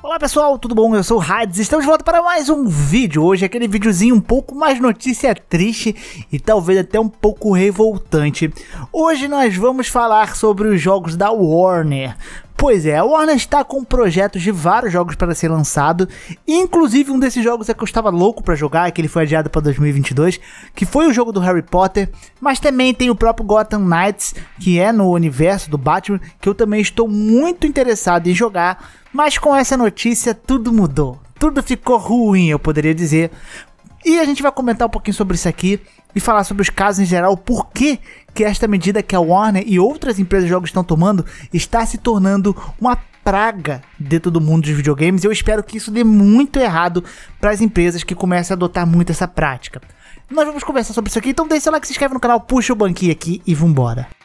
Olá pessoal, tudo bom? Eu sou o Hades, estamos de volta para mais um vídeo. Hoje aquele videozinho um pouco mais notícia triste e talvez até um pouco revoltante. Hoje nós vamos falar sobre os jogos da Warner. Pois é, a Warner está com projetos de vários jogos para ser lançado, inclusive um desses jogos é que eu estava louco para jogar, que ele foi adiado para 2022, que foi o jogo do Harry Potter, mas também tem o próprio Gotham Knights, que é no universo do Batman, que eu também estou muito interessado em jogar, mas com essa notícia tudo mudou. Tudo ficou ruim, eu poderia dizer. E a gente vai comentar um pouquinho sobre isso aqui e falar sobre os casos em geral, por que, que esta medida que a Warner e outras empresas de jogos estão tomando está se tornando uma praga dentro do mundo dos videogames. Eu espero que isso dê muito errado para as empresas que comecem a adotar muito essa prática. Nós vamos conversar sobre isso aqui, então deixa lá que se inscreve no canal, puxa o banquinho aqui e vambora.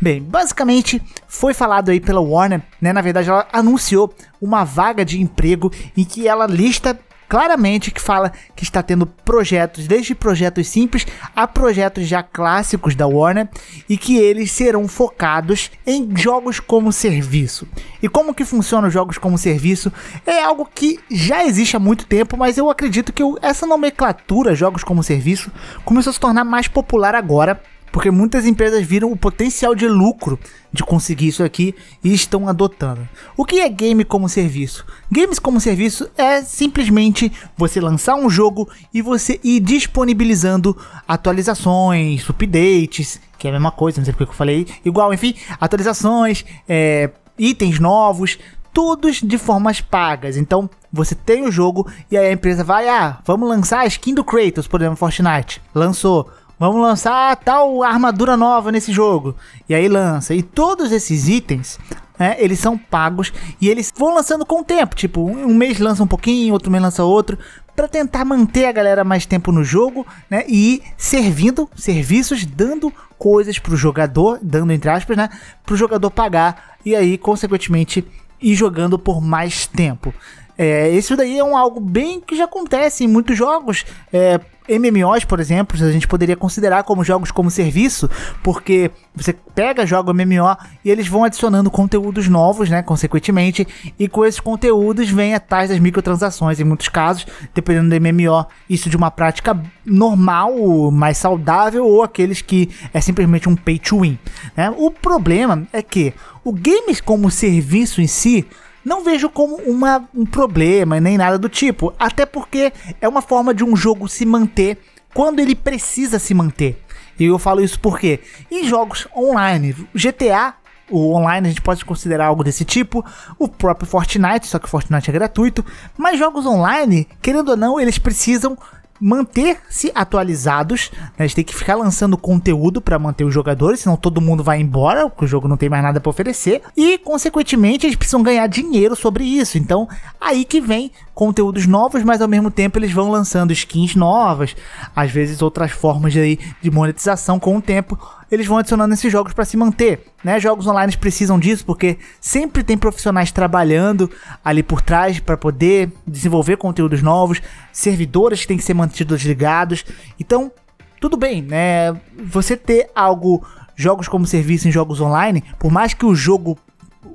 Bem, basicamente foi falado aí pela Warner, né? Na verdade, ela anunciou uma vaga de emprego em que ela lista claramente que fala que está tendo projetos, desde projetos simples a projetos já clássicos da Warner e que eles serão focados em jogos como serviço. E como que funciona os jogos como serviço é algo que já existe há muito tempo, mas eu acredito que essa nomenclatura jogos como serviço começou a se tornar mais popular agora porque muitas empresas viram o potencial de lucro de conseguir isso aqui e estão adotando. O que é game como serviço? Games como serviço é simplesmente você lançar um jogo e você ir disponibilizando atualizações, updates, que é a mesma coisa, não sei porque eu falei igual, enfim, atualizações, é, itens novos, todos de formas pagas. Então você tem o jogo e aí a empresa vai, ah, vamos lançar a skin do Kratos, por exemplo, Fortnite. Lançou vamos lançar tal armadura nova nesse jogo. E aí lança. E todos esses itens, né, eles são pagos e eles vão lançando com o tempo. Tipo, um mês lança um pouquinho, outro mês lança outro. para tentar manter a galera mais tempo no jogo, né? E servindo serviços, dando coisas pro jogador, dando entre aspas, né? Pro jogador pagar e aí, consequentemente, ir jogando por mais tempo. É, isso daí é um algo bem que já acontece em muitos jogos. É, MMOs, por exemplo, a gente poderia considerar como jogos como serviço, porque você pega, joga o MMO e eles vão adicionando conteúdos novos, né, consequentemente, e com esses conteúdos vem a taxa das microtransações em muitos casos, dependendo do MMO, isso de uma prática normal, mais saudável, ou aqueles que é simplesmente um pay to win. Né? O problema é que o games como serviço em si não vejo como uma, um problema nem nada do tipo. Até porque é uma forma de um jogo se manter quando ele precisa se manter. E eu falo isso porque em jogos online, GTA, o online a gente pode considerar algo desse tipo, o próprio Fortnite, só que Fortnite é gratuito, mas jogos online, querendo ou não, eles precisam manter-se atualizados. Né? Gente tem que ficar lançando conteúdo para manter os jogadores, senão todo mundo vai embora, porque o jogo não tem mais nada para oferecer. E, consequentemente, eles precisam ganhar dinheiro sobre isso. Então, aí que vem conteúdos novos, mas ao mesmo tempo eles vão lançando skins novas, às vezes outras formas de, de monetização com o tempo eles vão adicionando esses jogos para se manter. Né? Jogos online precisam disso porque sempre tem profissionais trabalhando ali por trás para poder desenvolver conteúdos novos, servidores que têm que ser mantidos ligados. Então, tudo bem, né? Você ter algo, jogos como serviço em jogos online, por mais que o jogo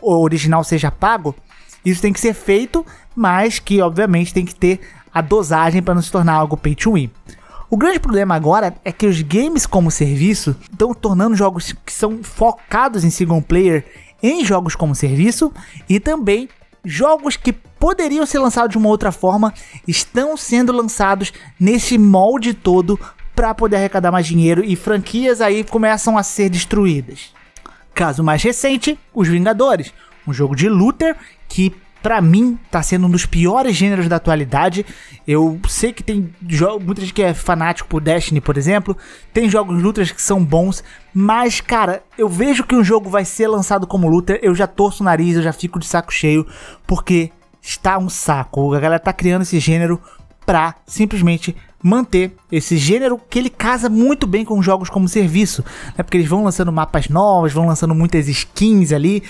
original seja pago, isso tem que ser feito, mas que obviamente tem que ter a dosagem para não se tornar algo pay to win. O grande problema agora é que os games como serviço estão tornando jogos que são focados em single player em jogos como serviço e também jogos que poderiam ser lançados de uma outra forma estão sendo lançados nesse molde todo para poder arrecadar mais dinheiro e franquias aí começam a ser destruídas. Caso mais recente, Os Vingadores, um jogo de looter que para mim, tá sendo um dos piores gêneros da atualidade. Eu sei que tem muita gente que é fanático por Destiny, por exemplo. Tem jogos lutas que são bons, mas, cara, eu vejo que um jogo vai ser lançado como luta, eu já torço o nariz, eu já fico de saco cheio, porque está um saco. A galera tá criando esse gênero pra simplesmente manter esse gênero que ele casa muito bem com jogos como serviço, né? Porque eles vão lançando mapas novos, vão lançando muitas skins ali,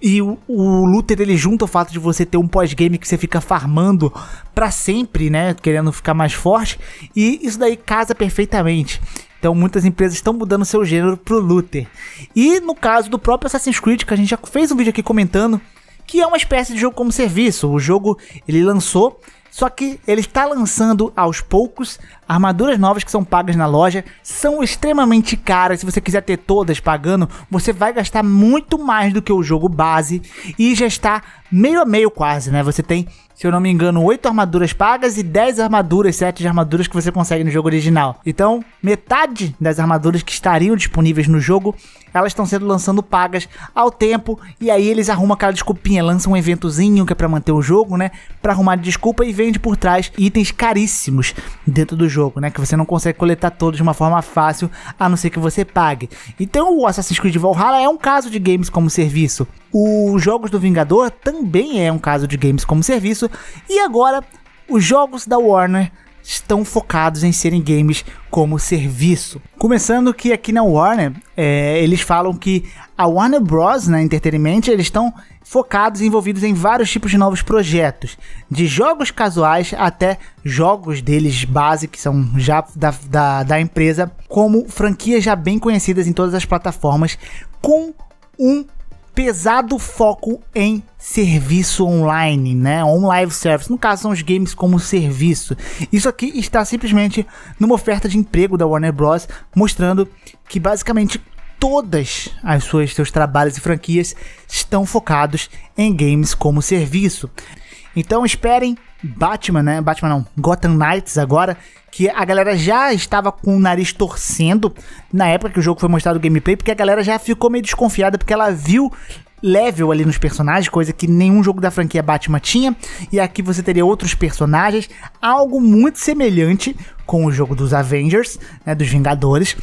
e o, o Luther ele junta o fato de você ter um pós-game que você fica farmando para sempre, né? Querendo ficar mais forte. E isso daí casa perfeitamente. Então muitas empresas estão mudando seu gênero pro Luther. E no caso do próprio Assassin's Creed, que a gente já fez um vídeo aqui comentando, que é uma espécie de jogo como serviço. O jogo ele lançou só que ele está lançando aos poucos armaduras novas que são pagas na loja, são extremamente caras. Se você quiser ter todas pagando, você vai gastar muito mais do que o jogo base e já está meio a meio quase, né? Você tem se eu não me engano, 8 armaduras pagas e 10 armaduras, 7 armaduras que você consegue no jogo original. Então, metade das armaduras que estariam disponíveis no jogo, elas estão sendo lançando pagas ao tempo, e aí eles arrumam aquela desculpinha, lançam um eventozinho que é para manter o jogo, né? Para arrumar desculpa e vende por trás itens caríssimos dentro do jogo, né? Que você não consegue coletar todos de uma forma fácil, a não ser que você pague. Então, o Assassin's Creed Valhalla é um caso de games como serviço. Os jogos do Vingador também é um caso de games como serviço. E agora, os jogos da Warner estão focados em serem games como serviço. Começando que aqui na Warner, é, eles falam que a Warner Bros. na né, Entertainment, eles estão focados e envolvidos em vários tipos de novos projetos, de jogos casuais até jogos deles base, que são já da, da, da empresa, como franquias já bem conhecidas em todas as plataformas, com um pesado foco em serviço online, né? On live service. No caso, são os games como serviço. Isso aqui está simplesmente numa oferta de emprego da Warner Bros. mostrando que basicamente todas as suas seus trabalhos e franquias estão focados em games como serviço. Então esperem Batman, né? Batman não, Gotham Knights agora, que a galera já estava com o nariz torcendo na época que o jogo foi mostrado o gameplay, porque a galera já ficou meio desconfiada porque ela viu level ali nos personagens, coisa que nenhum jogo da franquia Batman tinha, e aqui você teria outros personagens, algo muito semelhante com o jogo dos Avengers, né, dos Vingadores.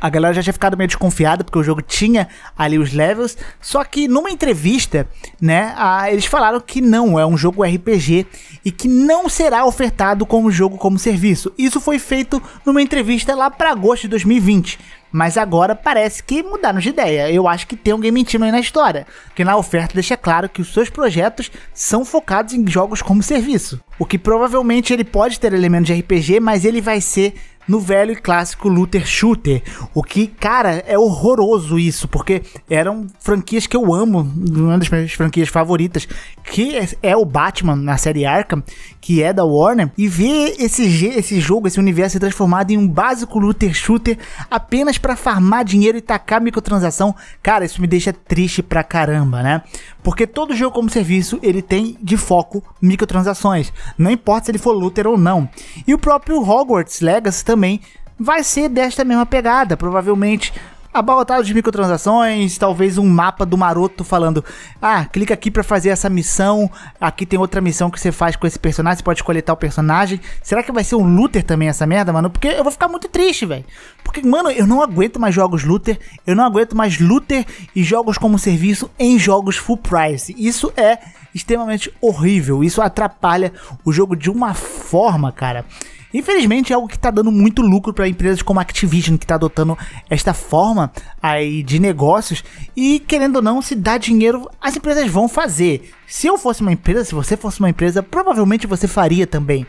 A galera já tinha ficado meio desconfiada porque o jogo tinha ali os levels, só que numa entrevista, né, a, eles falaram que não, é um jogo RPG e que não será ofertado como jogo como serviço. Isso foi feito numa entrevista lá para agosto de 2020. Mas agora parece que mudaram de ideia. Eu acho que tem Game Team aí na história. Que na oferta deixa claro que os seus projetos são focados em jogos como serviço. O que provavelmente ele pode ter elementos de RPG, mas ele vai ser no velho e clássico Luther Shooter. O que, cara, é horroroso isso, porque eram franquias que eu amo, uma das minhas franquias favoritas, que é, é o Batman na série Arkham, que é da Warner, e ver esse, esse jogo, esse universo se transformado em um básico Luther Shooter apenas para farmar dinheiro e tacar microtransação, cara, isso me deixa triste pra caramba, né? Porque todo jogo como serviço, ele tem de foco microtransações, não importa se ele for Luther ou não. E o próprio Hogwarts Legacy também também vai ser desta mesma pegada. Provavelmente abarrotado de microtransações, talvez um mapa do maroto falando: ah, clica aqui para fazer essa missão. Aqui tem outra missão que você faz com esse personagem, você pode escolher tal personagem. Será que vai ser um looter também essa merda, mano? Porque eu vou ficar muito triste, velho. Porque, mano, eu não aguento mais jogos looter, eu não aguento mais looter e jogos como serviço em jogos full price. Isso é extremamente horrível, isso atrapalha o jogo de uma forma, cara. Infelizmente é algo que está dando muito lucro para empresas como a Activision, que está adotando esta forma aí de negócios e querendo ou não, se dá dinheiro, as empresas vão fazer. Se eu fosse uma empresa, se você fosse uma empresa, provavelmente você faria também.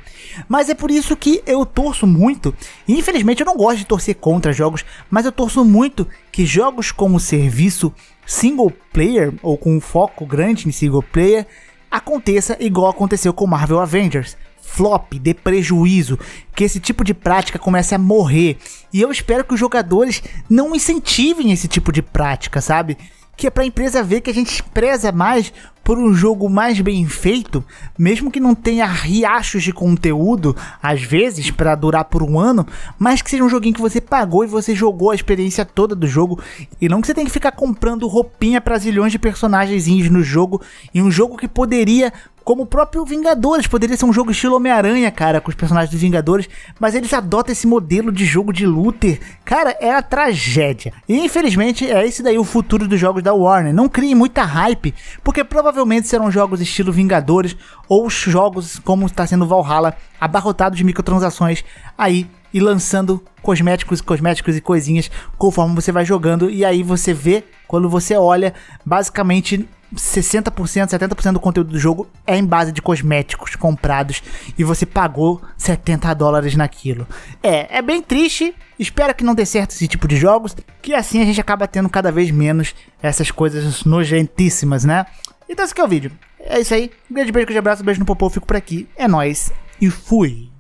Mas é por isso que eu torço muito, e infelizmente eu não gosto de torcer contra jogos, mas eu torço muito que jogos como serviço single player ou com um foco grande em single player aconteça igual aconteceu com Marvel Avengers flop, dê prejuízo, que esse tipo de prática comece a morrer. E eu espero que os jogadores não incentivem esse tipo de prática, sabe? Que é pra empresa ver que a gente preza mais por um jogo mais bem feito, mesmo que não tenha riachos de conteúdo, às vezes, para durar por um ano, mas que seja um joguinho que você pagou e você jogou a experiência toda do jogo, e não que você tenha que ficar comprando roupinha para zilhões de personagens no jogo, e um jogo que poderia como o próprio Vingadores. Poderia ser um jogo estilo Homem-Aranha, cara, com os personagens dos Vingadores, mas eles adotam esse modelo de jogo de looter. Cara, é a tragédia. E infelizmente é esse daí o futuro dos jogos da Warner. Não criem muita hype, porque provavelmente serão jogos estilo Vingadores ou jogos como está sendo Valhalla, abarrotado de microtransações aí e lançando cosméticos, cosméticos e coisinhas conforme você vai jogando. E aí você vê, quando você olha, basicamente 60%, 70% do conteúdo do jogo é em base de cosméticos comprados e você pagou 70 dólares naquilo. É, é bem triste. Espero que não dê certo esse tipo de jogos, que assim a gente acaba tendo cada vez menos essas coisas nojentíssimas, né? Então esse aqui é o vídeo. É isso aí. Um grande beijo, um grande abraço, um beijo no popô, fico por aqui. É nóis e fui!